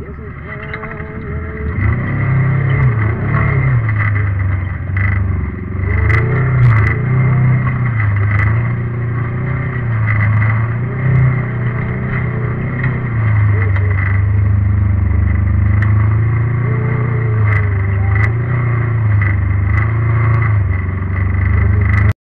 Isn't there?